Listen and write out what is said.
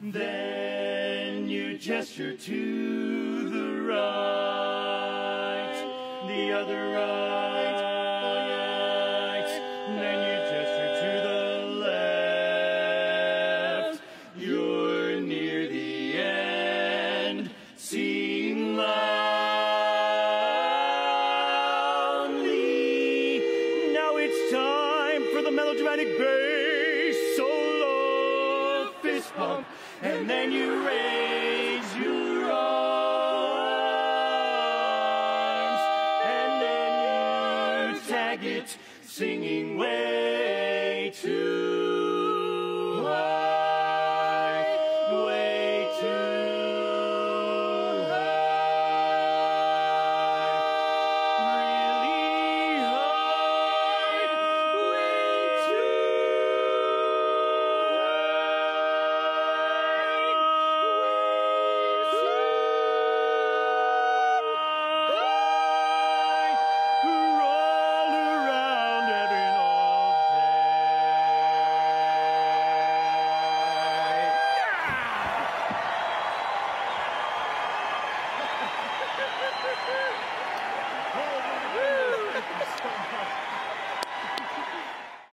Then you gesture to the right, the other right, then you gesture to the left. You're near the end, loudly. Now it's time for the melodramatic bass fist and then you raise your arms, and then you tag it, singing way too